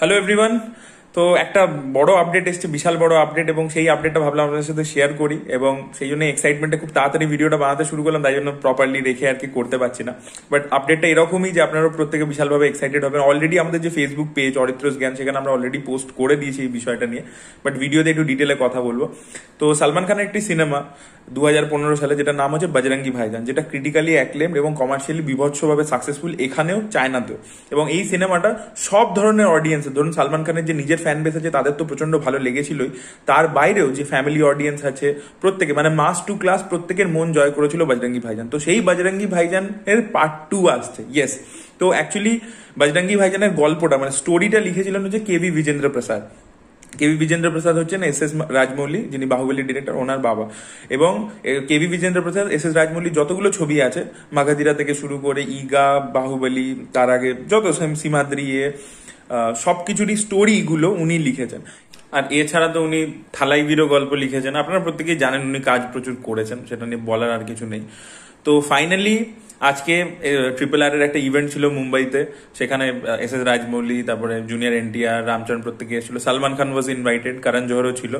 Hello everyone তো একটা বড় আপডেট এসছে, বিশাল বড় আপডেট এবং সেই আপডেটটা ভাবলাম আপনাদের সাথে শেয়ার করি এবং সেই জন্য এক্সাইটমেন্টে খুব তাড়াতাড়ি ভিডিওটা বানাতে শুরু করলাম, তাই জন্য প্রপারলি রেখে আর কি করতে পারছি না। বাট আপডেটটা এরকমই যে আপনারা প্রত্যেকে বিশালভাবে এক্সাইটেড হবেন। অলরেডি আমাদের যে ফেসবুক পেজ অরিত্রস জ্ঞান সেখানে আমরা অলরেডি পোস্ট করে দিয়েছি এই বিষয়টা নিয়ে। বাট ভিডিওতে একটু ডিটেলে কথা বলব। তো সালমান খানের একটি সিনেমা দুহাজার পনেরো সালে যেটা নাম হচ্ছে বজরঙ্গি ভাইজান, যেটা ক্রিটিক্যালি অ্যাক্লেমড এবং কমার্শিয়ালি বিভৎসভাবে সাকসেসফুল এখানেও চায়নাতেও। এবং এই সিনেমাটা সব ধরনের অডিয়েন্স ধরুন সালমান খানের যে নিজের ফ্যান বেস আছে, তাদের তো প্রচণ্ড ভালো লেগেছিলই। তার বাইরেও যে ফ্যামিলি অডিয়েন্স আছে, প্রত্যেকে মানে মাস টু ক্লাস প্রত্যেকের মন জয় করেছিল বজরঙ্গি ভাইজান। তো সেই বজরঙ্গি ভাইজানের পার্ট টু আসছে ইয়েস তো অ্যাকচুয়ালি বজরঙ্গি ভাইজানের গল্পটা মানে স্টোরিটা লিখেছিলেন হচ্ছে K V Vijayendra Prasad KV Vijayendra Prasad হচ্ছেন এস এস রাজমৌলি যিনি বাহুবলী ডিরেক্টর ওনার বাবা। এবং KV Vijayendra Prasad S S Rajamouli যতগুলো ছবি আছে মাঘাদিরা থেকে শুরু করে ইগা বাহুবলী, তার আগে যত সিমাদ্রি এ সবকিছুরই স্টোরিগুলো উনি লিখেছেন। আর এছাড়া তো উনি থালাই বীরও গল্প লিখেছেন। আপনারা প্রত্যেকেই জানেন উনি কাজ প্রচুর করেছেন, সেটা নিয়ে বলার আর কিছু নেই। তো ফাইনালি আজকে ট্রিপল আর এর একটা ইভেন্ট ছিল মুম্বাইতে। সেখানে এস এস রাজমৌলি, তারপরে জুনিয়র এনটিআর রামচরণ প্রত্যেকে এসেছিল। সালমান খান ওয়াজ ইনভাইটেড কারণ জোহরও ছিল।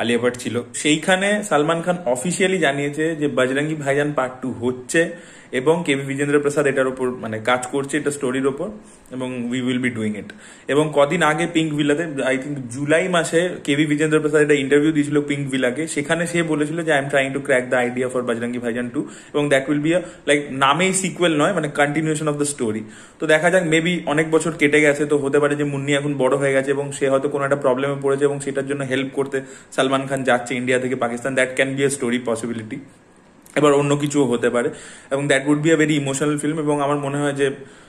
আলিয়া ভট্ট ছিল। সেইখানে সালমান খান অফিসিয়ালি জানিয়েছে যে বজরঙ্গি ভাইজান পার্ট টু হচ্ছে এবং কেবি বিজেন্দ্র প্রসাদ এটার উপর মানে কাজ করছে, এটা স্টোরির ওপর এবং we will be doing it এবং কদিন আগে পিঙ্ক ভিলাতে আই থিঙ্ক জুলাই মাসে কেবি বিজেন্দ্র প্রসাদ একটা ইন্টারভিউ দিয়েছিল পিঙ্ক ভিলাকে। সেখানে সে বলেছিল যে I am trying to crack the idea for Bajrangi Bhaijaan two এবং দ্যাট উইল বি লাইক নামেই সিকুয়েল নয় মানে কন্টিনিউশন অফ দ্য স্টোরি তো দেখা যাক মেবি অনেক বছর কেটে গেছে, তো হতে পারে যে মুন্নি এখন বড় হয়ে গেছে এবং সে হয়তো কোনো একটা প্রবলেমে পড়েছে এবং সেটার জন্য হেল্প করতে সালমান খান যাচ্ছে ইন্ডিয়া থেকে Pakistan that can be a story possibility এবার অন্য কিছুও হতে পারে। এবং that would be a very emotional film এবং আমার মনে হয় যে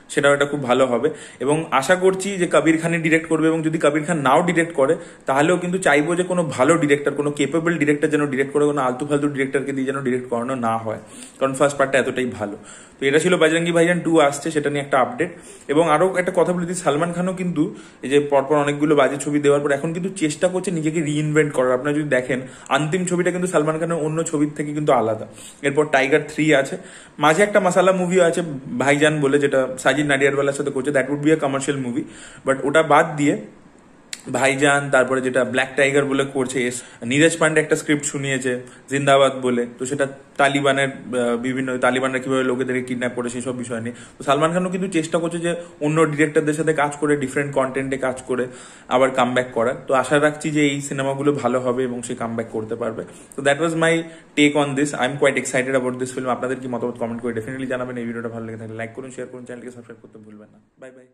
সেটাও এটা খুব ভালো হবে। এবং আশা করছি যে কবির খানই ডিরেক্ট করবে এবং যদি কবির খান নাও ডিরেক্ট করে, তাহলেও কিন্তু চাইব যে কোনো ভালো ডিরেক্টর কোনো কেপেবল ডিরেক্টর যেন ডিরেক্ট করে, কোনো আলতু ফালতু ডিরেক্টরকে দিয়ে যেন ডিরেক্ট করানো না হয়। কারণ ফার্স্ট পার্টটা এতটাই ভালো। তো এটা ছিল বাজরঙ্গি ভাইজান টু আসছে, সেটা নিয়ে একটা আপডেট এবং আরও একটা কথা বলে দিই, সালমান খানও কিন্তু এই যে পরপর অনেকগুলো বাজে ছবি দেওয়ার পর এখন কিন্তু চেষ্টা করছে নিজেকে রিইনভেন্ট করার। আপনারা যদি দেখেন, আন্তিম ছবিটা কিন্তু সালমান খানের অন্য ছবির থেকে কিন্তু আলাদা। এরপর টাইগার থ্রি আছে। মাঝে একটা মাসালা মুভিও আছে ভাইজান বলে, যেটা সাজিদ নাডিয়ারওয়ালার সাথে করছে that would be a commercial movie but ওটা বাদ দিয়ে ভাইজান, তারপরে যেটা ব্ল্যাক টাইগার বলে করছে নীরজ পান্ডে একটা স্ক্রিপ্ট শুনিয়েছে, জিন্দাবাদ বলে। তো সেটা তালিবানের বিভিন্ন তালিবানরা কীভাবে লোকেদেরকে কিডন্যাপ করে সেসব বিষয় নিয়ে। তো সালমান খানও কিন্তু চেষ্টা করছে যে অন্য ডিরেক্টরদের সাথে কাজ করে ডিফারেন্ট কন্টেন্টে কাজ করে, আবার কাম করার। তো আশা রাখছি যে এই সিনেমাগুলো ভালো হবে এবং সে কাম ব্যাক করতে পারবে। তো that was my take on this I am quite excited about this film আপনাদের কি মতামত কমেন্ট করে ডেফিনেটলি জানাবেন। এই ভিডিওটা ভালো লেগে থাকলে লাইক করুন শেয়ার করুন চ্যানেলকে সাবস্ক্রাইব করতে ভুলবেন না। Bye bye